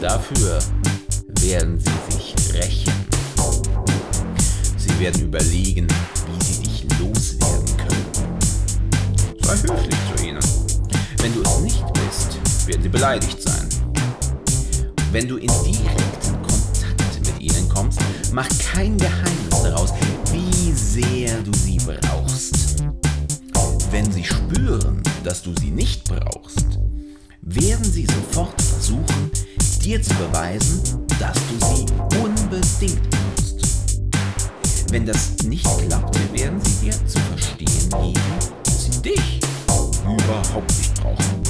dafür werden sie sich rächen. Sie werden überlegen, wie sie dich loswerden können. Sei höflich zu ihnen. Wenn du es nicht bist, werden sie beleidigt sein. Wenn du in direkten Kontakt mit ihnen kommst, mach kein Geheimnis daraus, wie sehr du sie brauchst. Wenn sie spüren, dass du sie nicht brauchst, werden sie sofort versuchen, dir zu beweisen, dass du sie unbedingt brauchst. Wenn das nicht klappt, werden sie dir zu verstehen geben, dass sie dich überhaupt nicht brauchen.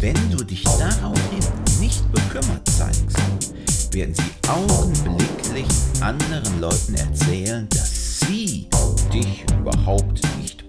Wenn du dich daraufhin nicht bekümmert zeigst, werden sie augenblicklich anderen Leuten erzählen, dass sie dich überhaupt nicht